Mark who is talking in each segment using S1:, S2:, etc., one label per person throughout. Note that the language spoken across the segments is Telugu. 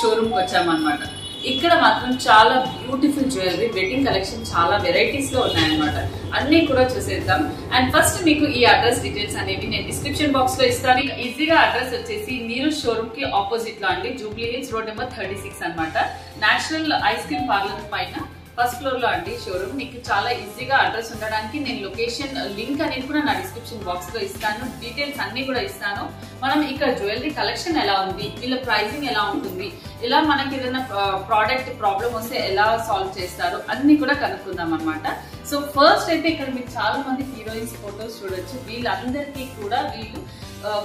S1: షోరూమ్ వచ్చామన్నమాట. ఇక్కడ మాత్రం చాలా బ్యూటిఫుల్ జ్యువెలరీ వెడ్డింగ్ కలెక్షన్ చాలా వెరైటీస్లో ఉన్నాయన్నమాట. అన్ని కూడా చూసేద్దాం. అండ్ ఫస్ట్ మీకు ఈ అడ్రస్ డీటెయిల్స్ అనేవి నేను డిస్క్రిప్షన్ బాక్స్లో ఇస్తాను. ఈజీగా అడ్రస్ వచ్చేసి నీరు షోరూమ్కి ఆపోజిట్లో అండి. Jubilee Hills road number thirty six అనమాట నేషనల్ ఐస్ క్రీమ్ పార్లర్ పైన ఫస్ట్ ఫ్లోర్లో అండి షోరూమ్ మీకు చాలా ఈజీగా అడ్రస్ ఉండడానికి నేను లొకేషన్ లింక్ అనేది కూడా నా డిస్క్రిప్షన్ బాక్స్లో ఇస్తాను. డీటెయిల్స్ అన్ని కూడా ఇస్తాను. మనం ఇక్కడ జ్యువెలరీ కలెక్షన్ ఎలా ఉంది? వీళ్ళ ప్రైసింగ్ ఎలా ఉంటుంది? ఇలా మనకి ఏదైనా ప్రోడక్ట్ ప్రాబ్లం వస్తే ఎలా సాల్వ్ చేస్తారు? అన్ని కూడా కనుక్కుందాం అనమాట సో ఫస్ట్ అయితే ఇక్కడ మీకు చాలా మంది హీరోయిన్స్ ఫొటోస్ చూడొచ్చు. వీళ్ళందరికీ కూడా వీళ్ళు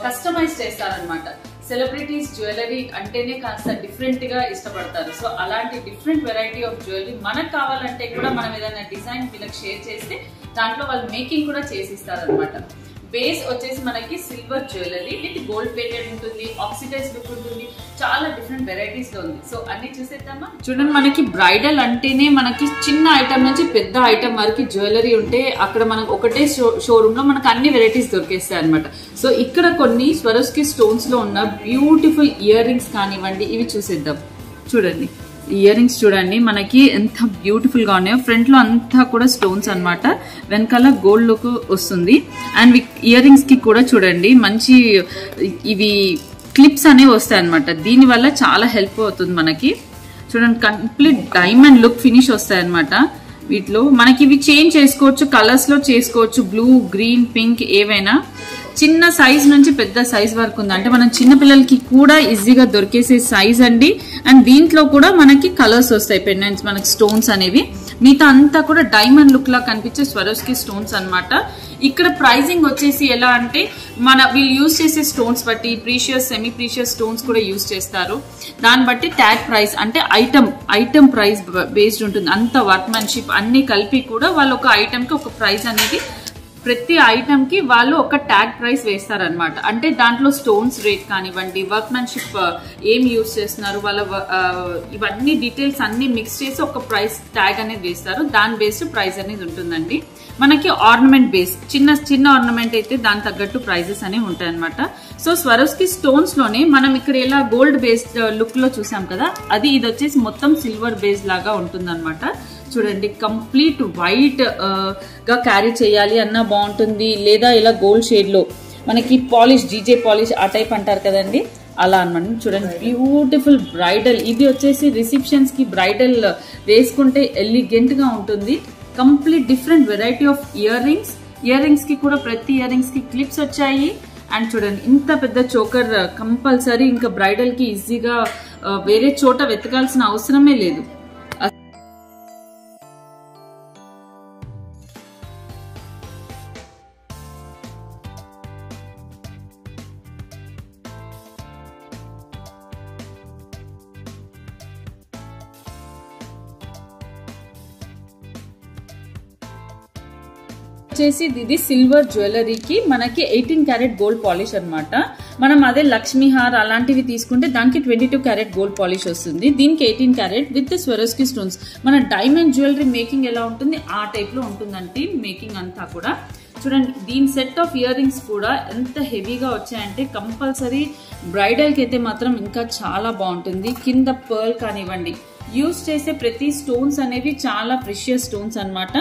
S1: కస్టమైజ్ చేస్తారనమాట సెలబ్రిటీస్ జ్యువెలరీ అంటేనే కాస్త డిఫరెంట్గా ఇష్టపడతారు. సో అలాంటి డిఫరెంట్ వెరైటీ ఆఫ్ జ్యువెలరీ మనకు కావాలంటే కూడా మనం ఏదైనా డిజైన్ వీళ్ళకి షేర్ చేస్తే దాంట్లో వాళ్ళు మేకింగ్ కూడా చేసిస్తారు అనమాట బేస్ వచ్చేసి మనకి silver jewellery with gold plated ఉంటుంది ఆక్సిడైజ్ లుక్ ఉంటుంది చాలా డిఫరెంట్ వెరైటీస్లో ఉంది. సో అన్ని చూసేద్దామా? చూడండి మనకి బ్రైడల్ అంటేనే మనకి చిన్న ఐటమ్ నుంచి పెద్ద ఐటమ్ వరకు జ్యువెలరీ ఉంటే అక్కడ మనకు ఒకటే షోరూమ్లో మనకు అన్ని వెరైటీస్ దొరికేస్తాయి అనమాట సో ఇక్కడ కొన్ని స్వరస్కి స్టోన్స్లో ఉన్న బ్యూటిఫుల్ ఇయర్ రింగ్స్ కానివ్వండి ఇవి చూసేద్దాం. చూడండి. ఇయర్ రింగ్స్ చూడండి. మనకి ఎంత బ్యూటిఫుల్గా ఉన్నాయో. ఫ్రంట్లో అంతా కూడా స్టోన్స్ అనమాట వెనకాల గోల్డ్ లుక్ వస్తుంది. అండ్ ఇయర్ రింగ్స్కి కూడా చూడండి. మంచి ఇవి క్లిప్స్ అనేవి వస్తాయి అనమాట దీనివల్ల చాలా హెల్ప్ అవుతుంది మనకి. చూడండి కంప్లీట్ డైమండ్ లుక్ ఫినిష్ వస్తాయి అనమాట వీటిలో మనకి ఇవి చేంజ్ చేసుకోవచ్చు. కలర్స్లో చేసుకోవచ్చు. బ్లూ గ్రీన్ పింక్ ఏవైనా. చిన్న సైజ్ నుంచి పెద్ద సైజ్ వరకు ఉంది. అంటే మనం చిన్న పిల్లలకి కూడా ఈజీగా దొరికేసే సైజ్ అండి. అండ్ దీంట్లో కూడా మనకి కలర్స్ వస్తాయి. పెండెంట్స్ మనకి స్టోన్స్ అనేవి. మిగతా అంతా కూడా డైమండ్ లుక్ లా కనిపించే స్వరోస్కి స్టోన్స్ అనమాట ఇక్కడ ప్రైజింగ్ వచ్చేసి ఎలా అంటే మన వీళ్ళు యూజ్ చేసే స్టోన్స్ బట్టి ప్రీషియస్ సెమీ ప్రీషియస్ స్టోన్స్ కూడా యూజ్ చేస్తారు. దాన్ని బట్టి ట్యాగ్ ప్రైస్ అంటే ఐటమ్ ఐటమ్ ప్రైస్ బేస్డ్ ఉంటుంది. అంత వర్క్మెన్షిప్ అన్ని కలిపి కూడా వాళ్ళు ఒక ఐటమ్కి ఒక ప్రైస్ అనేది ప్రతి ఐటమ్కి వాళ్ళు ఒక ట్యాగ్ ప్రైస్ వేస్తారనమాట అంటే దాంట్లో స్టోన్స్ రేట్ కానివ్వండి వర్క్మెన్షిప్ uh, ఏం యూజ్ చేస్తున్నారు వాళ్ళ uh, ఇవన్నీ డీటెయిల్స్ అన్ని మిక్స్ చేసి ఒక ప్రైస్ ట్యాగ్ అనేది వేస్తారు. దాని బేస్డ్ ప్రైస్ అనేది ఉంటుందండి. మనకి ఆర్నమెంట్ బేస్ చిన్న చిన్న ఆర్నమెంట్ అయితే దాని తగ్గట్టు ప్రైజెస్ అనేవి ఉంటాయన్నమాట. సో స్వరస్కి స్టోన్స్లోనే మనం ఇక్కడ ఎలా గోల్డ్ బేస్డ్ లుక్లో చూసాం కదా అది ఇది వచ్చేసి మొత్తం సిల్వర్ బేస్ లాగా ఉంటుందన్నమాట. చూడండి కంప్లీట్ వైట్గా క్యారీ చేయాలి అన్నా బాగుంటుంది. లేదా ఇలా గోల్డ్ షేడ్లో మనకి పాలిష్ జీజే పాలిష్ ఆ టైప్ అంటారు కదండి. అలా అనమాట చూడండి బ్యూటిఫుల్ బ్రైడల్ ఇది వచ్చేసి రిసెప్షన్స్కి బ్రైడల్ వేసుకుంటే ఎలిగెంట్గా ఉంటుంది. Complete different variety of earrings year రింగ్స్కి కూడా ప్రతి ఇయర్ రింగ్స్కి క్లిప్స్ వచ్చాయి. అండ్ చూడండి ఇంత పెద్ద చోకర్ కంపల్సరీ ఇంకా బ్రైడల్కి ఈజీగా వేరే చోట వెతకాల్సిన అవసరమే లేదు. వచ్చేసి ఇది సిల్వర్ జ్యువెలరీకి మనకి ఎయిటీన్ క్యారెట్ గోల్డ్ పాలిష్ అనమాట మనం అదే లక్ష్మీహార్ అలాంటివి తీసుకుంటే దానికి twenty two carat gold polish వస్తుంది. దీనికి eighteen carat with Swarovski stones మన డైమండ్ జ్యువెలరీ మేకింగ్ ఎలా ఉంటుంది? ఆ టైప్లో ఉంటుందంటే మేకింగ్ అంతా కూడా. చూడండి దీని సెట్ ఆఫ్ ఇయర్ రింగ్స్ కూడా ఎంత హెవీగా వచ్చాయంటే కంపల్సరీ బ్రైడల్కి అయితే మాత్రం ఇంకా చాలా బాగుంటుంది. కింద పర్ల్ కానివ్వండి యూస్ చేసే ప్రతి స్టోన్స్ అనేవి చాలా ప్రిషియస్ స్టోన్స్ అనమాట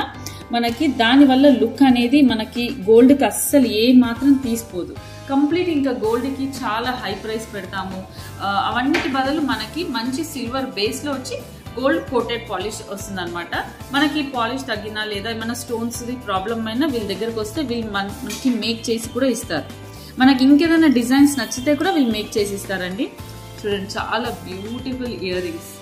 S1: మనకి దానివల్ల లుక్ అనేది మనకి గోల్డ్కి అస్సలు ఏ మాత్రం తీసిపోదు. కంప్లీట్ ఇంకా గోల్డ్కి చాలా హై ప్రైస్ పెడతాము. అవన్నిటి బదులు మనకి మంచి సిల్వర్ బేస్లో వచ్చి గోల్డ్ కోటెడ్ పాలిష్ వస్తుందన్నమాట. మనకి పాలిష్ తగ్గినా లేదా ఏమైనా స్టోన్స్ది ప్రాబ్లం అయినా వీళ్ళ దగ్గరకు వస్తే వీళ్ళు మనకి మేక్ చేసి కూడా ఇస్తారు. మనకి ఇంకేదైనా డిజైన్స్ నచ్చితే కూడా వీళ్ళు మేక్ చేసి ఇస్తారండి. చూడండి చాలా beautiful ear rings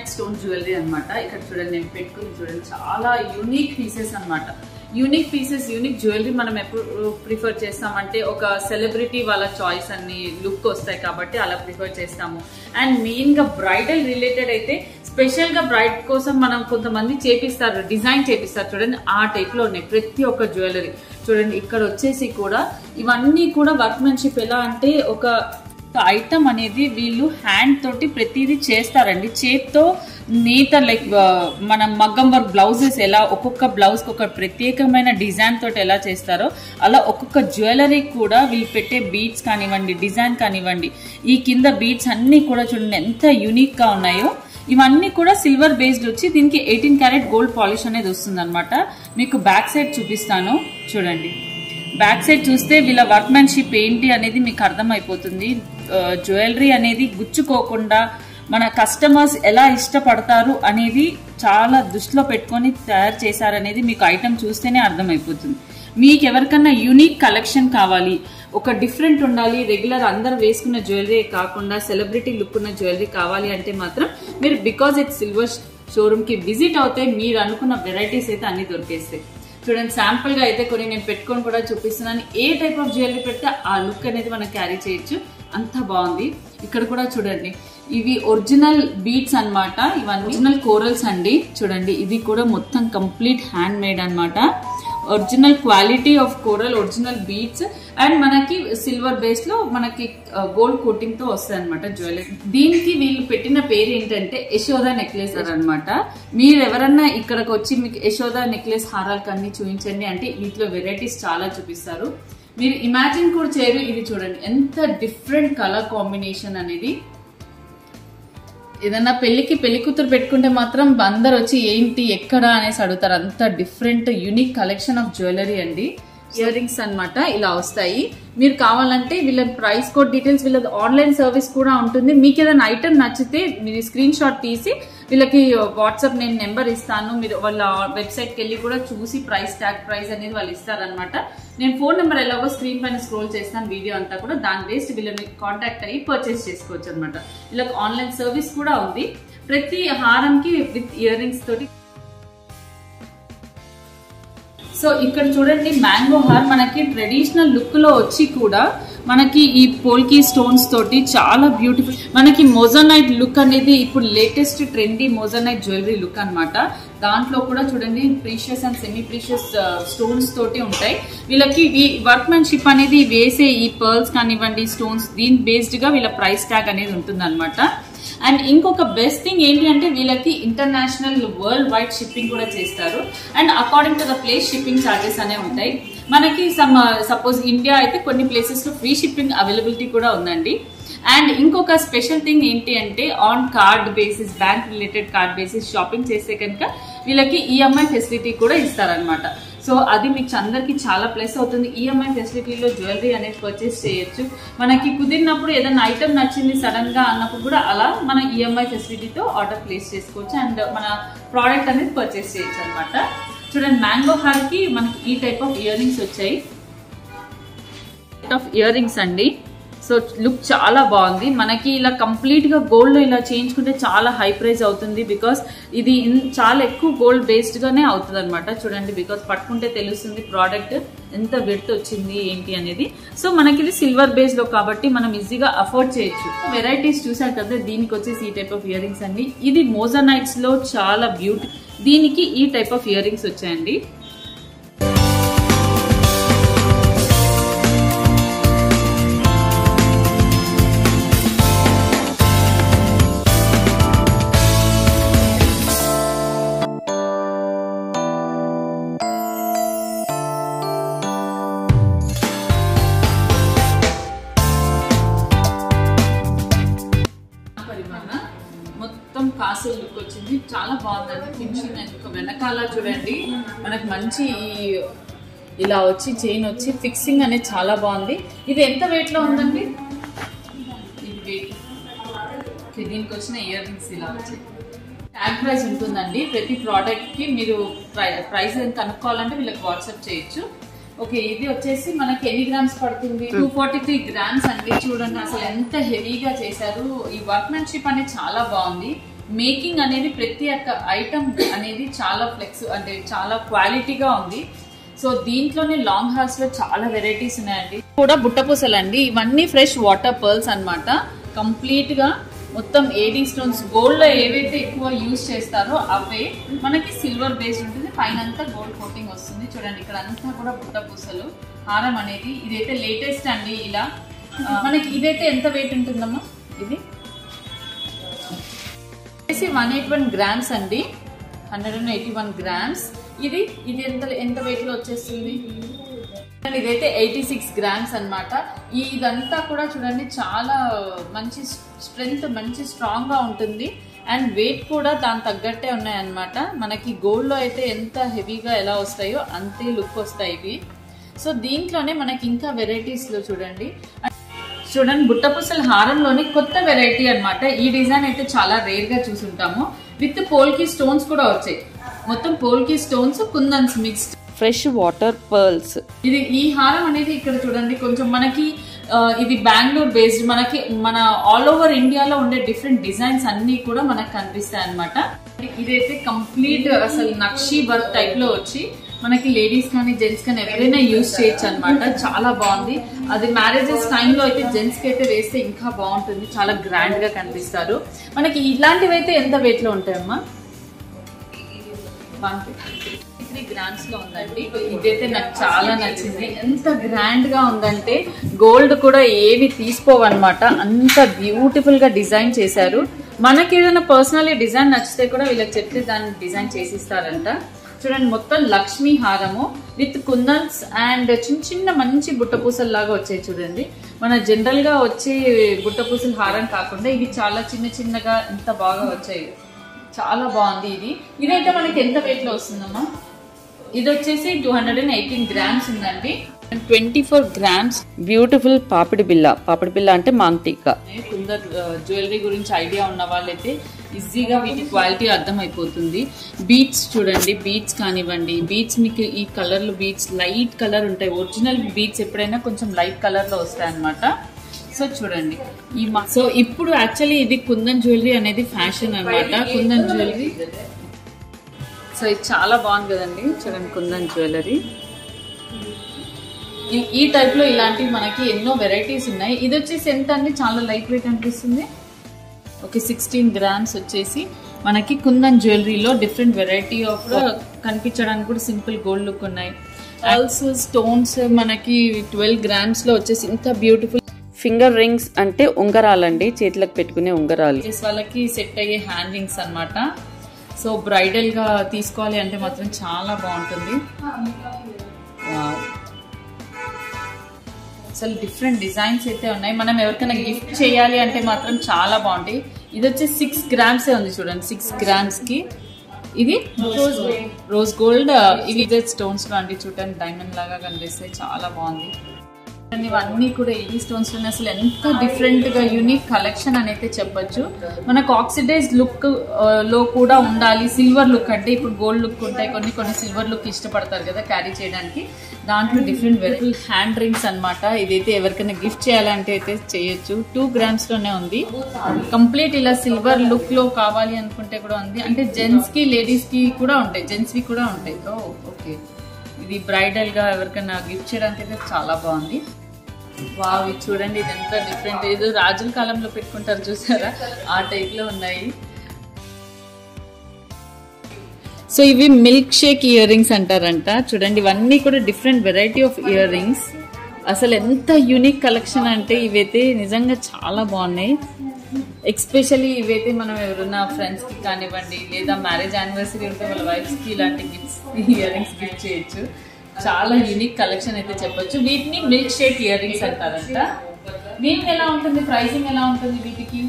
S1: related stone jewellery అనమాట ఇక్కడ చూడండి నేను పెట్టుకుని చూడండి చాలా యూనిక్ పీసెస్ అనమాట యూనిక్ పీసెస్ యూనిక్ జ్యువెలరీ మనం ఎప్పుడు ప్రిఫర్ చేస్తామంటే ఒక సెలబ్రిటీ వాళ్ళ చాయిస్ అన్ని లుక్ వస్తాయి కాబట్టి అలా ప్రిఫర్ చేస్తాము. అండ్ మెయిన్గా బ్రైడల్ రిలేటెడ్ అయితే స్పెషల్గా బ్రైడ్ కోసం మనం కొంతమంది చేపిస్తారు డిజైన్ చేపిస్తారు. చూడండి ఆ టైప్లో ఉన్నాయి ప్రతి ఒక్క జ్యువెలరీ చూడండి ఇక్కడ వచ్చేసి కూడా ఇవన్నీ కూడా వర్క్మెన్షిప్ ఎలా అంటే ఒక ఐటమ్ అనేది వీళ్ళు హ్యాండ్ తోటి ప్రతిదీ చేస్తారండి. చేత్తో నేత లైక్ మన మగ్గం వర్క్ బ్లౌజెస్ ఎలా ఒక్కొక్క బ్లౌజ్ ఒక ప్రత్యేకమైన డిజైన్ తోటి ఎలా చేస్తారో అలా ఒక్కొక్క జ్యువెలరీ కూడా వీళ్ళు పెట్టే బీట్స్ కానివ్వండి డిజైన్ కానివ్వండి ఈ కింద బీట్స్ అన్నీ కూడా చూడండి ఎంత యూనిక్గా ఉన్నాయో. ఇవన్నీ కూడా సిల్వర్ బేస్డ్ వచ్చి దీనికి ఎయిటీన్ క్యారెట్ గోల్డ్ పాలిష్ అనేది వస్తుంది మీకు బ్యాక్ సైడ్ చూపిస్తాను. చూడండి. బ్యాక్ సైడ్ చూస్తే వీళ్ళ వర్క్మెన్షిప్ ఏంటి అనేది మీకు అర్థమైపోతుంది. జ్యువెలరీ అనేది గుచ్చుకోకుండా మన కస్టమర్స్ ఎలా ఇష్టపడతారు అనేది చాలా దృష్టిలో పెట్టుకొని తయారు చేశారనేది మీకు ఐటమ్ చూస్తేనే అర్థమైపోతుంది. మీకు ఎవరికన్నా యూనిక్ కలెక్షన్ కావాలి ఒక డిఫరెంట్ ఉండాలి రెగ్యులర్ అందరు వేసుకున్న జ్యువెలరీ కాకుండా సెలబ్రిటీ లుక్ ఉన్న జ్యువెలరీ కావాలి అంటే మాత్రం మీరు బికాజ్ ఇట్ సిల్వర్ షోరూమ్కి విజిట్ అవుతే మీరు అనుకున్న వెరైటీస్ అయితే అన్ని దొరికేస్తాయి. చూడండి శాంపుల్గా అయితే కొన్ని నేను పెట్టుకొని కూడా చూపిస్తున్నాను. ఏ టైప్ ఆఫ్ జ్యువెలరీ పెడితే ఆ లుక్ అనేది మనం క్యారీ చేయొచ్చు. అంత బాగుంది. ఇక్కడ కూడా చూడండి. ఇవి ఒరిజినల్ బీట్స్ అన్నమాట. ఇవన్నీ. ఒరిజినల్ కోరల్స్ అండి. చూడండి. ఇది కూడా మొత్తం కంప్లీట్ హ్యాండ్ మేడ్ అన్నమాట. Original quality of coral original beats and మనకి సిల్వర్ బేస్లో మనకి uh, గోల్డ్ కోటింగ్తో వస్తాయి అనమాట జ్యువెలరీ దీనికి వీళ్ళు పెట్టిన పేరు ఏంటంటే యశోద నెక్లెస్ అనమాట మీరు ఎవరన్నా ఇక్కడికి వచ్చి మీకు యశోద నెక్లెస్ హారాలు కన్నీ చూపించండి అంటే వీటిలో వెరైటీస్ చాలా చూపిస్తారు. మీరు ఇమాజిన్ కూడా చేయరు ఇది చూడండి. ఎంత డిఫరెంట్ కలర్ కాంబినేషన్ అనేది. ఏదన్నా పెళ్ళికి పెళ్ళి కూతురు పెట్టుకుంటే మాత్రం అందరు వచ్చి ఏంటి ఎక్కడ అనేసి అడుగుతారు. అంత different unique collection of jewellery అండి. ఇయర్ రింగ్స్ అనమాట ఇలా వస్తాయి. మీరు కావాలంటే వీళ్ళ ప్రైస్ కోడ్ డీటెయిల్స్ వీళ్ళ ఆన్లైన్ సర్వీస్ కూడా ఉంటుంది. మీకు ఏదైనా ఐటమ్ నచ్చితే మీరు స్క్రీన్ షాట్ తీసి వీళ్ళకి వాట్సాప్ నేను నెంబర్ ఇస్తాను. మీరు వాళ్ళ వెబ్సైట్కి వెళ్ళి కూడా చూసి ప్రైస్ ట్యాగ్ ప్రైస్ అనేది వాళ్ళు ఇస్తారనమాట నేను ఫోన్ నెంబర్ ఎలాగో స్క్రీన్ పైన స్క్రోల్ చేస్తాను వీడియో అంతా కూడా. దాని బేస్డ్ వీళ్ళని కాంటాక్ట్ అయ్యి పర్చేస్ చేసుకోవచ్చు అనమాట వీళ్ళకి ఆన్లైన్ సర్వీస్ కూడా ఉంది. ప్రతి హారంకి విత్ ఇయర్ రింగ్స్ తోటి సో ఇక్కడ చూడండి మ్యాంగో హార్ మనకి ట్రెడిషనల్ లుక్లో వచ్చి కూడా మనకి ఈ పోల్కి స్టోన్స్ తోటి చాలా బ్యూటిఫుల్ మనకి మోజనైట్ లుక్ అనేది ఇప్పుడు latest trendy moissanite jewellery look అనమాట దాంట్లో కూడా చూడండి precious and semi precious stones తోటి ఉంటాయి. వీళ్ళకి ఈ వర్క్మెన్షిప్ అనేది వేసే ఈ పర్ల్స్ కానివ్వండి స్టోన్స్ దీని బేస్డ్గా వీళ్ళ ప్రైస్ ట్యాగ్ అనేది ఉంటుంది అండ్ ఇంకొక బెస్ట్ థింగ్ ఏంటి అంటే వీళ్ళకి ఇంటర్నేషనల్ వరల్డ్ వైడ్ షిప్పింగ్ కూడా చేస్తారు. And according to the place shipping charges అనే ఉంటాయి. మనకి సమ్ సపోజ్ ఇండియా అయితే కొన్ని ప్లేసెస్లో ఫ్రీ షిప్పింగ్ అవైలబిలిటీ కూడా ఉందండి. అండ్ ఇంకొక స్పెషల్ థింగ్ ఏంటి అంటే on card basis bank related card basis shopping చేస్తే కనుక వీళ్ళకి ఈఎంఐ ఫెసిలిటీ కూడా ఇస్తారనమాట సో అది మీకు అందరికి చాలా ప్లస్ అవుతుంది. ఈఎంఐ ఫెసిలిటీలో జ్యువెలరీ అనేది పర్చేస్ చేయొచ్చు. మనకి కుదిరినప్పుడు ఏదైనా ఐటమ్ నచ్చింది సడన్గా అన్నప్పుడు కూడా అలా మన ఈఎంఐ ఫెసిలిటీతో ఆర్డర్ ప్లేస్ చేసుకోవచ్చు. అండ్ మన ప్రోడక్ట్ అనేది పర్చేస్ చేయొచ్చు అనమాట చూడండి మ్యాంగో హార్కి మనకి ఈ టైప్ ఆఫ్ ఇయర్ రింగ్స్ వచ్చాయి. ఆఫ్ ఇయర్ రింగ్స్ అండి. సో లుక్ చాలా బాగుంది. మనకి ఇలా కంప్లీట్గా గోల్డ్ ఇలా చేయించుకుంటే చాలా హై ప్రైస్ అవుతుంది బికాస్ ఇది చాలా ఎక్కువ గోల్డ్ బేస్డ్గానే అవుతుంది అనమాట చూడండి బికాస్ పట్టుకుంటే తెలుస్తుంది ప్రోడక్ట్ ఎంత విడత్ వచ్చింది ఏంటి అనేది. సో మనకి ఇది సిల్వర్ బేస్లో కాబట్టి మనం ఈజీగా అఫోర్డ్ చేయొచ్చు. వెరైటీస్ చూసారు కదా దీనికి వచ్చేసి ఈ టైప్ ఆఫ్ ఇయర్ రింగ్స్ అండి. ఇది మోజనైట్స్లో చాలా బ్యూటీ దీనికి ఈ టైప్ ఆఫ్ ఇయర్ రింగ్స్ వచ్చాయండి. ఈ ఇలా వచ్చి చైన్ వచ్చి ఫిక్సింగ్ అనేది చాలా బాగుంది. ఇది ఎంత వెయిట్లో ఉందండి? దీనికి వచ్చిన ఇయర్ రింగ్స్ ఇలా వచ్చాయి ట్యాగ్ ప్రైస్ ఉంటుందండి. ప్రతి ప్రోడక్ట్కి మీరు ప్రైస్ కనుక్కోవాలంటే వీళ్ళకి వాట్సాప్ చేయొచ్చు. ఓకే ఇది వచ్చేసి మనకి ఎన్ని గ్రామ్స్ పడుతుంది? టూ. ఫార్టీ త్రీ గ్రామ్స్ అండి. చూడండి అసలు ఎంత హెవీగా చేశారు. ఈ వర్క్మెన్షిప్ అనేది చాలా బాగుంది. మేకింగ్ అనేది ప్రతి ఒక్క ఐటమ్ అనేది చాలా ఫ్లెక్స్ అంటే చాలా క్వాలిటీగా ఉంది. సో దీంట్లోనే లాంగ్ హార్స్లో చాలా వెరైటీస్ ఉన్నాయండి. కూడా బుట్టపూసలు అండి ఇవన్నీ ఫ్రెష్ వాటర్ పర్ల్స్ అన్నమాట. కంప్లీట్గా మొత్తం ఏడింగ్ స్టోన్స్ గోల్డ్లో ఏవైతే ఎక్కువ యూజ్ చేస్తారో అవే. మనకి సిల్వర్ బేస్ ఉంటుంది. పైన అంతా గోల్డ్ కోటింగ్ వస్తుంది. చూడండి ఇక్కడ అంతా కూడా బుట్టపూసలు హారం అనేది ఇదైతే లేటెస్ట్ అండి ఇలా. మనకి ఇదైతే ఎంత వెయిట్ ఉంటుందమ్మా? ఇది? వచ్చేసి వన్ ఎయిట్ వన్ గ్రామ్స్ అండి. Hundred and eighty one grams. ఇది ఇది ఎంత ఎంత వెయిట్లో వచ్చేస్తుంది? అండ్ ఇదైతే ఎయిటీ సిక్స్ గ్రామ్స్ అనమాట ఇదంతా కూడా చూడండి చాలా మంచి స్ట్రెంగ్త్ మంచి స్ట్రాంగ్గా ఉంటుంది. అండ్ వెయిట్ కూడా దాని తగ్గట్టే ఉన్నాయన్నమాట. మనకి గోల్డ్లో అయితే ఎంత హెవీగా ఎలా వస్తాయో అంతే లుక్ వస్తాయి ఇవి. సో దీంట్లోనే మనకి ఇంకా వెరైటీస్లో చూడండి. చూడండి బుట్టపూసల హారంలోని కొత్త వెరైటీ అన్నమాట. ఈ డిజైన్ అయితే చాలా రేర్గా చూసుంటాము. విత్ పోల్కి స్టోన్స్ కూడా వచ్చాయి. మొత్తం polki stones kundans mixed
S2: fresh water pearls
S1: ఇది ఈ హారం అనేది ఇక్కడ చూడండి కొంచెం మనకి ఇది బెంగళూరు బేస్డ్ మనకి మన ఆల్ ఓవర్ ఇండియాలో ఉండే డిఫరెంట్ డిజైన్స్ అన్ని కూడా మనకు కనిపిస్తాయి అనమాట ఇదైతే కంప్లీట్ అసలు నక్షి వర్క్ టైప్లో వచ్చి మనకి లేడీస్ కానీ జెంట్స్ కానీ ఎవరైనా యూజ్ చేయొచ్చు అనమాట చాలా బాగుంది. అది మ్యారేజెస్ టైంలో అయితే జెంట్స్కి అయితే వేస్తే ఇంకా బాగుంటుంది. చాలా గ్రాండ్గా కనిపిస్తారు. మనకి ఇలాంటివి అయితే ఎంత వెయిట్లో ఉంటాయమ్మా? వన్ త్రీ గ్రామ్స్లో ఉందండి. ఇదైతే నాకు చాలా నచ్చింది. ఎంత గ్రాండ్గా ఉందంటే గోల్డ్ కూడా ఏవి తీసుకోవన్నమాట అంత బ్యూటిఫుల్గా డిజైన్ చేశారు. మనకి ఏదైనా పర్సనలీ డిజైన్ నచ్చితే కూడా వీళ్ళకి చెప్తే దాన్ని డిజైన్ చేసిస్తారంట. చూడండి మొత్తం లక్ష్మీ హారము విత్ కుందన్స్ అండ్ చిన్న చిన్న మంచి బుట్టపూసలు లాగా వచ్చాయి చూడండి. మన జనరల్గా వచ్చే బుట్టపూసల హారం కాకుండా ఇవి చాలా చిన్న చిన్నగా ఎంత బాగా వచ్చాయి. చాలా బాగుంది ఇది. ఇదైతే మనకి ఎంత వెయిట్లో వస్తుందమ్మా? ఇది వచ్చేసి two hundred and eighteen grams ఉందండి.
S2: ట్వంటీ ఫోర్ గ్రామ్స్ బ్యూటిఫుల్ పాపిడి బిల్ల పాపిడి బిల్ల అంటే మాంగ్ టీకా
S1: కుందర్ జ్యువెలరీ గురించి ఐడియా ఉన్న వాళ్ళైతే ఈజీగా వీటి క్వాలిటీ అర్థమైపోతుంది. బీట్స్ చూడండి బీట్స్ కానివ్వండి. బీట్స్ మీకు ఈ కలర్లు బీట్స్ లైట్ కలర్ ఉంటాయి. ఒరిజినల్ బీట్స్ ఎప్పుడైనా కొంచెం లైట్ కలర్లో వస్తాయి అనమాట సో చూడండి. ఈ మా సో ఇప్పుడు యాక్చువల్లీ ఇది కుందన్ జ్యువెలరీ అనేది ఫ్యాషన్ అన్నమాట. కుందన్ జ్యువెలరీ సో ఇది చాలా బాగుంది కదండి. చూడండి కుందన్ జ్యువెలరీ ఈ- ఈ టైప్లో ఇలాంటివి మనకి ఎన్నో వెరైటీస్ ఉన్నాయి. ఇది వచ్చేసి ఎంత అండి? చాలా లైట్ వెయిట్ అనిపిస్తుంది. ఓకే సిక్స్టీన్ గ్రామ్స్ వచ్చేసి మనకి కుందన్ జ్యువెలరీలో డిఫరెంట్ వెరైటీ ఆఫ్ కనిపించడానికి కూడా సింపుల్ గోల్డ్ లుక్ ఉన్నాయి. ఆల్స్ స్టోన్స్ మనకి ట్వెల్వ్ గ్రామ్స్లో వచ్చేసి ఇంత బ్యూటిఫుల్
S2: ఫింగర్ రింగ్స్ అంటే ఉంగరాలండి. చేతులకు పెట్టుకునే ఉంగరాలు.
S1: వాళ్ళకి సెట్ అయ్యే హ్యాండ్ రింగ్స్ అనమాట సో బ్రైడల్గా తీసుకోవాలి అంటే మాత్రం చాలా బాగుంటుంది. Wow. అసలు డిఫరెంట్ డిజైన్స్ అయితే ఉన్నాయి. మనం ఎవరికైనా గిఫ్ట్ చేయాలి అంటే మాత్రం చాలా బాగుంటాయి. ఇది వచ్చి సిక్స్ గ్రామ్స్ ఉంది చూడండి. సిక్స్ గ్రామ్స్కి ఇది రోజ్ గోల్డ్ ఇవి స్టోన్స్లో అండి. చూడండి డైమండ్ లాగా కనిపిస్తాయి. చాలా బాగుంది. ఇవన్నీ కూడా ఎయిటీ స్టోన్స్లోనే అసలు ఎంత డిఫరెంట్గా యూనిక్ కలెక్షన్ అని అయితే చెప్పొచ్చు. మనకు ఆక్సిడైజ్ లుక్లో కూడా ఉండాలి. సిల్వర్ లుక్ అంటే ఇప్పుడు గోల్డ్ లుక్ ఉంటాయి. కొన్ని కొన్ని సిల్వర్ లుక్ ఇష్టపడతారు కదా క్యారీ చేయడానికి. దాంట్లో డిఫరెంట్ వెరైటీ హ్యాండ్ రింగ్స్ అన్నమాట. ఇదైతే ఎవరికైనా గిఫ్ట్ చేయాలంటే అయితే చేయొచ్చు. టూ గ్రామ్స్లోనే ఉంది. కంప్లీట్ ఇలా సిల్వర్ లుక్లో కావాలి అనుకుంటే కూడా ఉంది. అంటే జెంట్స్కి లేడీస్కి కూడా ఉంటాయి. జెంట్స్ వి కూడా ఉంటాయి. Oh, ఓకే ఇది బ్రైడల్గా ఎవరికైనా గిఫ్ట్ చేయడానికి అయితే చాలా బాగుంది. వావ్ ఇది చూడండి ఇది ఎంత డిఫరెంట్ ఏదో రాజుల కాలంలో పెట్టుకుంటారు చూసారా? ఆ టైప్లో ఉన్నాయి. సో ఇవి మిల్క్ షేక్ ఇయర్ రింగ్స్ అంటారంట. చూడండి ఇవన్నీ కూడా different variety of ear rings అసలు ఎంత యూనిక్ కలెక్షన్ అంటే ఇవైతే నిజంగా చాలా బాగున్నాయి. ఎక్స్పెషల్లీ ఇవైతే మనం ఎవరైనా ఫ్రెండ్స్కి కానివ్వండి లేదా మ్యారేజ్ యానివర్సరీ ఉంటే వాళ్ళ వైఫ్స్కి ఇలాంటి గిఫ్ట్స్ ఇయర్ రింగ్స్ గిఫ్ట్ చేయొచ్చు. చాలా యూనిక్ కలెక్షన్ అయితే చెప్పొచ్చు. వీటిని మిల్క్ షేక్ ఇయర్ రింగ్స్ అంటారంట. వీటికి ఎలా ఉంటుంది? ప్రైసింగ్ ఎలా ఉంటుంది వీటికి?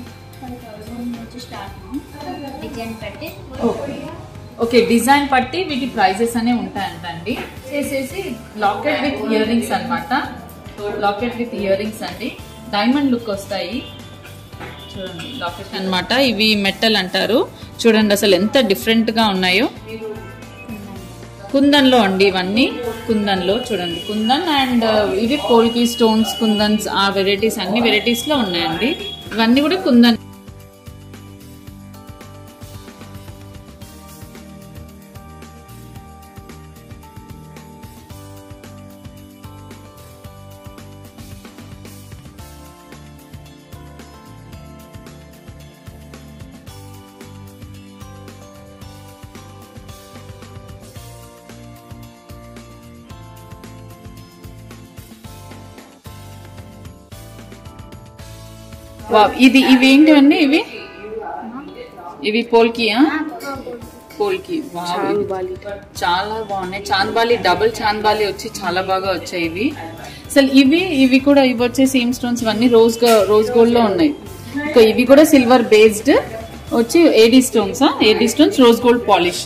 S3: డిజైన్ పెట్టి.
S1: ఓకే ఓకే డిజైన్ బట్టి వీటి ప్రైజెస్ అనే ఉంటాయంటండి. చేసేసి లాకెట్ విత్ ఇయర్ రింగ్స్ అనమాట లాకెట్ విత్ ఇయర్ రింగ్స్ అండి. డైమండ్ లుక్ వస్తాయి. చూడండి లాకెట్ అన్నమాట. ఇవి మెటల్ అంటారు. చూడండి అసలు ఎంత డిఫరెంట్గా ఉన్నాయో. కుందన్లో అండి ఇవన్నీ. కుందన్లో చూడండి. కుందన్ అండ్ uh, ఇవి పోల్కి స్టోన్స్ కుందన్స్ ఆ వెరైటీస్ అన్ని వెరైటీస్లో ఉన్నాయండి. ఇవన్నీ కూడా కుందన్ ఇది ఇవి ఏంటివన్నీ ఇవి? ఇవి పోల్కియా? పోల్కి చాలా బాగున్నాయి. చాంద్బాలి డబుల్ చాంద్బాలి వచ్చి చాలా బాగా వచ్చాయి ఇవి. అసలు ఇవి ఇవి కూడా ఇవి వచ్చే సేమ్ స్టోన్స్ ఇవన్నీ రోజ్ రోజ్ గోల్డ్లో ఉన్నాయి. ఇంకా ఇవి కూడా సిల్వర్ బేస్డ్ వచ్చి AD stones AD stones rose gold polish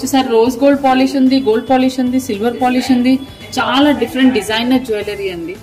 S1: చూసారు రోజ్ గోల్డ్ పాలిష్ ఉంది గోల్డ్ పాలిష్ ఉంది సిల్వర్ పాలిష్ ఉంది. చాలా డిఫరెంట్ డిజైనర్ జ్యువెలరీ అండి.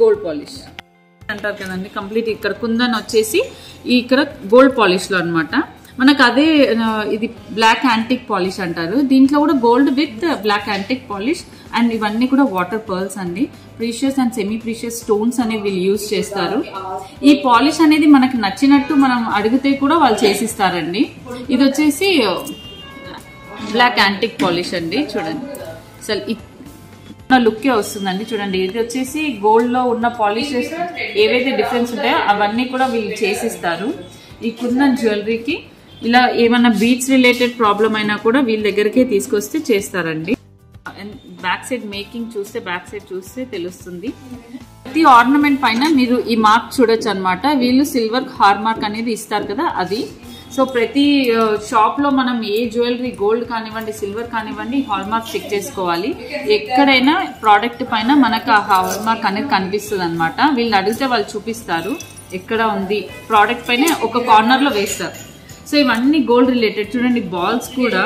S1: Gold polish. అంటారు కదండి కంప్లీట్ ఇక్కడ కుందన్ వచ్చేసి ఇక్కడ గోల్డ్ పాలిష్లో మనకు అదే ఇది బ్లాక్ యాంటిక్ పాలిష్ అంటారు. దీంట్లో కూడా gold with black antique polish and ఇవన్నీ కూడా వాటర్ పర్ల్స్ అండి. Precious and semi precious stones అనేవి వీళ్ళు యూజ్ చేస్తారు. ఈ పాలిష్ అనేది మనకు నచ్చినట్టు మనం అడిగితే కూడా వాళ్ళు చేసిస్తారండి. ఇది వచ్చేసి బ్లాక్ యాంటిక్ పాలిష్ అండి చూడండి. అసలు ఉన్న లుక్కే వస్తుందండి. చూడండి ఇది వచ్చేసి గోల్డ్లో ఉన్న పాలిషెస్ ఏవైతే డిఫరెన్స్ ఉంటాయో అవన్నీ కూడా వీళ్ళు చేసిస్తారు. ఈ జ్యువెలరీకి ఇలా ఏమైనా బీచ్ రిలేటెడ్ ప్రాబ్లం అయినా కూడా వీళ్ళ దగ్గరికే తీసుకొస్తే చేస్తారండి. బ్యాక్ సైడ్ మేకింగ్ చూస్తే బ్యాక్ సైడ్ చూస్తే తెలుస్తుంది. ప్రతి ఆర్నమెంట్ పైన మీరు ఈ మార్క్ చూడొచ్చు అనమాట వీళ్ళు సిల్వర్ హార్ మార్క్ అనేది ఇస్తారు కదా అది. సో ప్రతి uh, షాప్లో మనం ఏ జ్యువెలరీ గోల్డ్ కానివ్వండి సిల్వర్ కానివ్వండి హాల్ మార్క్ చెక్ చేసుకోవాలి. ఎక్కడైనా ప్రోడక్ట్ పైన మనకు ఆ హాల్ మార్క్ అనేది కనిపిస్తుంది అనమాట వీళ్ళు అడిగితే వాళ్ళు చూపిస్తారు. ఎక్కడ ఉంది? ప్రోడక్ట్ పైన ఒక కార్నర్లో వేస్తారు. సో ఇవన్నీ గోల్డ్ రిలేటెడ్ చూడండి బాల్స్ కూడా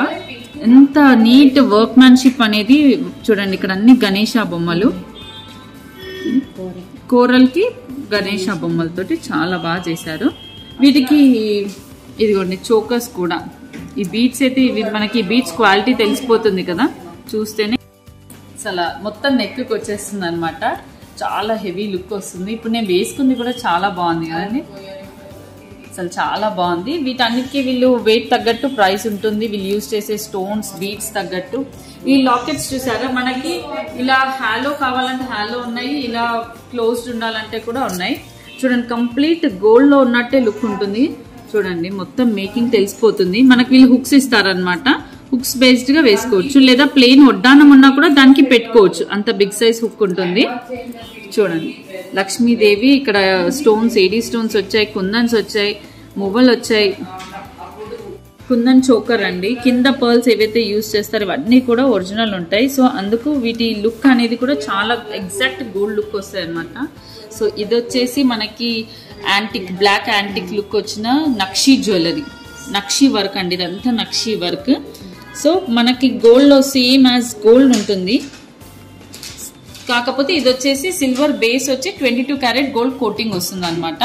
S1: ఎంత నీట్ వర్క్ మ్యాన్షిప్ అనేది చూడండి ఇక్కడ అన్ని గణేష బొమ్మలు. కోరల్కి గణేష బొమ్మలతోటి చాలా బాగా చేశారు. వీటికి ఇదిగోండి చోకస్ కూడా. ఈ బీట్స్ అయితే ఇవి మనకి బీట్స్ క్వాలిటీ తెలిసిపోతుంది కదా. చూస్తేనే అసలు మొత్తం నెక్కి వచ్చేస్తుంది అనమాట చాలా హెవీ లుక్ వస్తుంది. ఇప్పుడు నేను వేసుకుంది కూడా చాలా బాగుంది కదండి. అసలు చాలా బాగుంది. వీటన్నిటికీ వీళ్ళు వెయిట్ తగ్గట్టు ప్రైస్ ఉంటుంది. వీళ్ళు యూజ్ చేసే స్టోన్స్ బీట్స్ తగ్గట్టు. ఈ లాకెట్స్ చూసారా? మనకి ఇలా హ్యాలో కావాలంటే హ్యాలో ఉన్నాయి. ఇలా క్లోజ్డ్ ఉండాలంటే కూడా ఉన్నాయి. చూడండి కంప్లీట్ గోల్డ్లో ఉన్నట్టే లుక్ ఉంటుంది. చూడండి మొత్తం మేకింగ్ తెలిసిపోతుంది. మనకు వీళ్ళు హుక్స్ ఇస్తారనమాట హుక్స్ బేస్డ్గా వేసుకోవచ్చు. లేదా ప్లెయిన్ వడ్డానం ఉన్నా కూడా దానికి పెట్టుకోవచ్చు. అంత బిగ్ సైజ్ హుక్ ఉంటుంది. చూడండి. లక్ష్మీదేవి ఇక్కడ స్టోన్స్ ఏడీ స్టోన్స్ వచ్చాయి కుందన్స్ వచ్చాయి మువ్వలు వచ్చాయి. కుందన్ చోకర్ అండి. కింద పర్ల్స్ ఏవైతే యూస్ చేస్తారో ఇవన్నీ కూడా ఒరిజినల్ ఉంటాయి. సో అందుకు వీటి లుక్ అనేది కూడా చాలా ఎగ్జాక్ట్ గోల్డ్ లుక్ వస్తాయి అనమాట సో ఇది వచ్చేసి మనకి యాంటిక్ బ్లాక్ యాంటిక్ లుక్ వచ్చిన నక్షి జ్యువెలరీ నక్షి వర్క్ అండి ఇదంతా నక్షి వర్క్ సో మనకి గోల్డ్లో సేమ్ యాజ్ గోల్డ్ ఉంటుంది. కాకపోతే ఇది వచ్చేసి సిల్వర్ బేస్ వచ్చి twenty two carat gold coating వస్తుంది అనమాట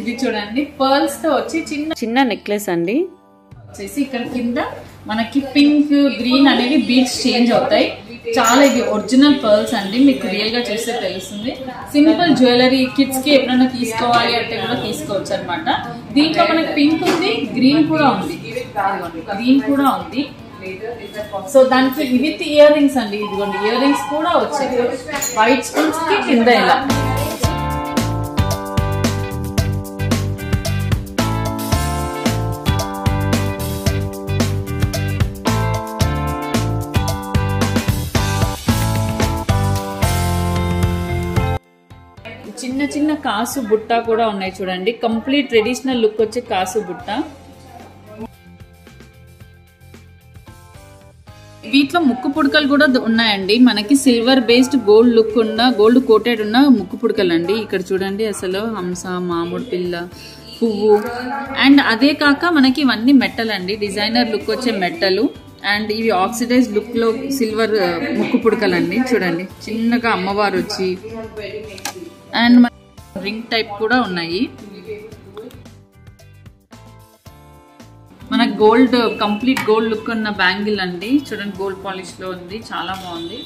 S1: ఇది చూడండి పర్ల్స్తో వచ్చి చిన్న
S2: చిన్న నెక్లెస్ అండి.
S1: వచ్చేసి ఇక్కడ కింద మనకి పింక్ గ్రీన్ అనేవి బీడ్స్ చేంజ్ అవుతాయి. చాలా ఇది ఒరిజినల్ పర్ల్స్ అండి మీకు రియల్గా చూస్తే తెలుస్తుంది. సింపుల్ జ్యువెలరీ కిడ్స్కి ఎప్పుడైనా తీసుకోవాలి అంటే కూడా తీసుకోవచ్చు అనమాట దీంట్లో మనకి పింక్ ఉంది గ్రీన్ కూడా ఉంది. గ్రీన్ కూడా ఉంది. సో దానికి విత్ ఇయర్ రింగ్స్ అండి. ఇదిగోండి ఇయర్ రింగ్స్ కూడా వచ్చాయి. వైట్ స్టోన్స్కి కింద ఇలా. కాసు బుట్ట కూడా ఉన్నాయి చూడండి. కంప్లీట్ ట్రెడిషనల్ లుక్ వచ్చే కాసు బుట్ట. వీటిలో ముక్కు పుడకలు కూడా ఉన్నాయండి. మనకి సిల్వర్ బేస్డ్ గోల్డ్ లుక్ ఉన్న గోల్డ్ కోటెడ్ ఉన్న ముక్కు పుడకలు అండి ఇక్కడ చూడండి అసలు హంస మామిడి పిల్ల పువ్వు. అండ్ అదే కాక మనకి ఇవన్నీ మెట్టలు అండి డిజైనర్ లుక్ వచ్చే మెట్టలు. అండ్ ఇవి ఆక్సిడైజ్ లుక్లో సిల్వర్ uh, ముక్కు పుడకలు అండి చూడండి. చిన్నగా అమ్మవారు వచ్చి అండ్ రింగ్ టైప్ కూడా ఉన్నాయి. మన గోల్డ్ కంప్లీట్ గోల్డ్ లుక్ ఉన్న బ్యాంగిల్ అండి. చూడండి గోల్డ్ పాలిష్లో ఉంది. చాలా బాగుంది.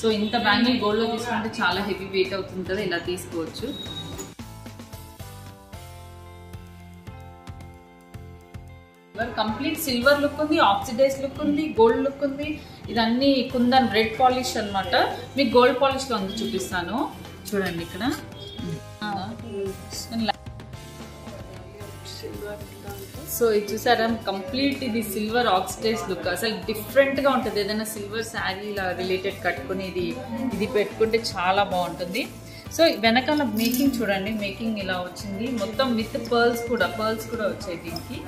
S1: సో ఇంత బ్యాంగిల్ గోల్డ్లో తీసుకుంటే చాలా హెవీ వెయిట్ అవుతుంది కదా ఇలా తీసుకోవచ్చు. కంప్లీట్ సిల్వర్ లుక్ ఉంది ఆక్సిడైజ్ లుక్ ఉంది గోల్డ్ లుక్ ఉంది. ఇదన్నీ కుందన్ రెడ్ పాలిష్ అన్నమాట. మీకు గోల్డ్ పాలిష్లో ఉంది చూపిస్తాను. చూడండి ఇక్కడ. సో ఇది చూసారా? కంప్లీట్ ఇది సిల్వర్ ఆక్సిడైజ్ లుక్ అసలు డిఫరెంట్గా ఉంటుంది. ఏదైనా సిల్వర్ శారీ ఇలా రిలేటెడ్ కట్టుకుని ఇది ఇది పెట్టుకుంటే చాలా బాగుంటుంది. సో వెనకాల మేకింగ్ చూడండి. మేకింగ్ ఇలా వచ్చింది. మొత్తం విత్ పర్ల్స్ కూడా పర్ల్స్ కూడా వచ్చాయి దీనికి.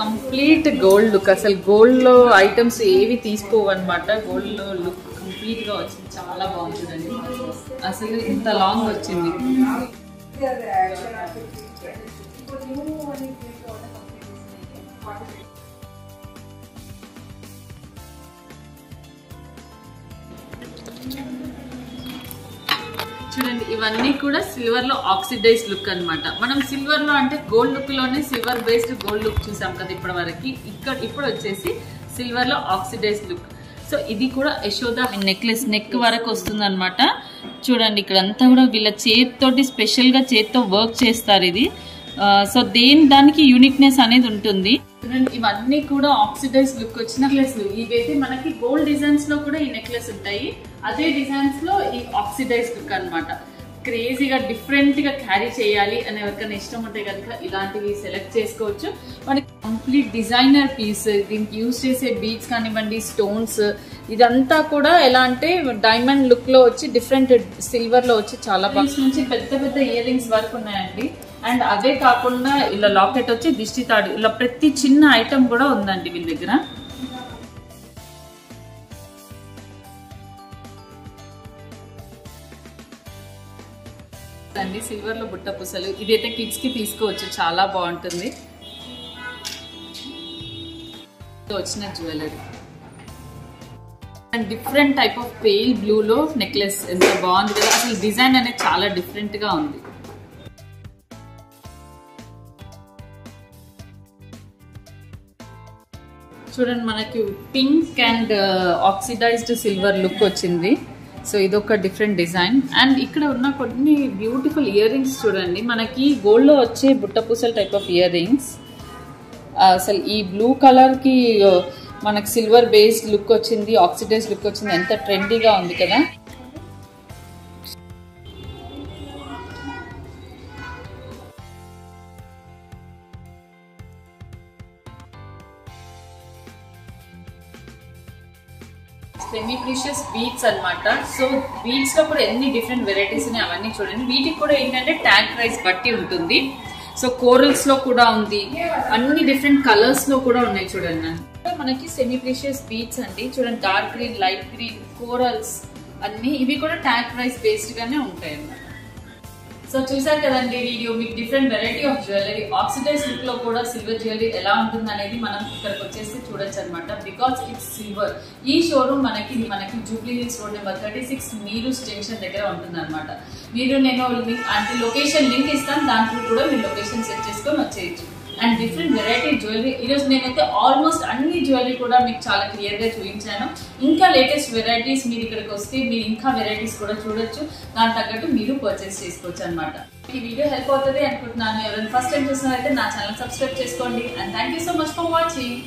S1: కంప్లీట్ గోల్డ్ లుక్ అసలు గోల్డ్లో ఐటమ్స్ ఏవి తీసుకోవన్నమాట. గోల్డ్లో లుక్ కంప్లీట్గా వచ్చింది. చాలా బాగుంది చూడండి అసలు ఇంత లాంగ్ వచ్చింది. చూడండి ఇవన్నీ కూడా సిల్వర్లో ఆక్సిడైజ్ లుక్ అన్నమాట. మనం సిల్వర్లో అంటే గోల్డ్ లుక్లోనే సిల్వర్ బేస్డ్ గోల్డ్ లుక్ చూసాం కదా ఇప్పటి వరకు ఇక్కడ ఇప్పుడు వచ్చేసి సిల్వర్లో ఆక్సిడైజ్ లుక్. సో ఇది కూడా యశోద నెక్లెస్ నెక్ వరకు వస్తుంది అనమాట చూడండి ఇక్కడ అంతా కూడా వీళ్ళ చేతితోటి స్పెషల్గా చేతితో వర్క్ చేస్తారు ఇది. సో దేని దానికి యూనిక్నెస్ అనేది ఉంటుంది. ఇవన్నీ కూడా ఆక్సిడైజ్ లుక్ వచ్చిన నెక్లెస్ ఇవైతే మనకి గోల్డ్ డిజైన్స్లో కూడా ఈ నెక్లెస్ ఉంటాయి. అదే డిజైన్స్లో ఈ ఆక్సిడైజ్ లుక్ అన్నమాట. క్రేజీగా డిఫరెంట్గా క్యారీ చేయాలి అని ఎవరికైనా ఇష్టం ఉంటే కనుక ఇలాంటివి సెలెక్ట్ చేసుకోవచ్చు. మనకి కంప్లీట్ డిజైనర్ పీస్ దీనికి యూజ్ చేసే బీడ్స్ కానివ్వండి స్టోన్స్ ఇదంతా కూడా ఎలా అంటే డైమండ్ లుక్లో వచ్చి డిఫరెంట్ సిల్వర్లో వచ్చి చాలా బాగా నుంచి పెద్ద పెద్ద ఇయర్ రింగ్స్ వరకు ఉన్నాయండి. అండ్ అదే కాకుండా ఇలా లాకెట్ వచ్చి దిష్టి తాడు ఇలా ప్రతి చిన్న ఐటమ్ కూడా ఉందండి వీళ్ళ దగ్గర. అండి సిల్వర్లో బుట్ట పూసలు. ఇదైతే కిడ్స్కి తీసుకోవచ్చు చాలా బాగుంటుంది. వచ్చిన jewellery and different type of pale blue లో నెక్లెస్ ఎంత బాగుంది కదా. అసలు డిజైన్ అనేది చాలా డిఫరెంట్గా ఉంది. చూడండి మనకి pink and oxidised silver look వచ్చింది. సో ఇదొక డిఫరెంట్ డిజైన్ అండ్ ఇక్కడ ఉన్న కొన్ని బ్యూటిఫుల్ ఇయర్ రింగ్స్ చూడండి. మనకి గోల్డ్లో వచ్చే బుట్టపూసల టైప్ ఆఫ్ ఇయర్ రింగ్స్ అసలు ఈ బ్లూ కలర్కి మనకి సిల్వర్ బేస్డ్ లుక్ వచ్చింది ఆక్సిడైజ్ లుక్ వచ్చింది. ఎంత ట్రెండీగా ఉంది కదా. సెమీ ప్రీషియస్ బీట్స్ అన్నమాట. సో బీట్స్లో కూడా ఎన్ని డిఫరెంట్ వెరైటీస్ ఉన్నాయి అవన్నీ చూడండి. వీటికి కూడా ఏంటంటే ట్యాగ్ ప్రైస్ బట్టి ఉంటుంది. సో కోరల్స్లో కూడా ఉంది. అన్ని డిఫరెంట్ కలర్స్లో కూడా ఉన్నాయి చూడండి మనకి సెమీ ప్రీషియస్ బీట్స్ అండి. చూడండి dark green light green corals అన్ని ఇవి కూడా ట్యాగ్ ప్రైస్ బేస్డ్ గానే ఉంటాయి అన్నమాట. సో చూసారు కదండి వీడియో మీకు different variety of jewellery oxidise లుక్లో కూడా సిల్వర్ జ్యువెలరీ ఎలా ఉంటుంది అనేది మనం ఇక్కడికి వచ్చేసి చూడొచ్చు అనమాట బికాస్ ఇట్స్ సిల్వర్ ఈ షోరూమ్ మనకి మనకి Jubilee Hills road number thirty six మీరు స్టేషన్ దగ్గర ఉంటుంది అనమాట మీరు నేను లింక్ అంటే లొకేషన్ లింక్ ఇస్తాను దాంట్లో కూడా మీరు లొకేషన్ సెట్ చేసుకొని వచ్చేయచ్చు. అండ్ డిఫరెంట్ వెరైటీ జ్యువెలరీ ఈరోజు నేనైతే ఆల్మోస్ట్ అన్ని జ్యువెలరీ కూడా మీకు చాలా క్లియర్గా చూపించాను. ఇంకా లేటెస్ట్ వెరైటీస్ మీరు ఇక్కడికి వస్తే మీరు ఇంకా వెరైటీస్ కూడా చూడొచ్చు. దాని తగ్గట్టు మీరు పర్చేస్ చేసుకోవచ్చు అనమాట ఈ వీడియో హెల్ప్ అవుతుంది అనుకుంటున్నాను. ఎవరైనా ఫస్ట్ టైం చూసినారైతే నా ఛానల్ సబ్స్క్రైబ్ చేసుకోండి. And thank you so much for watching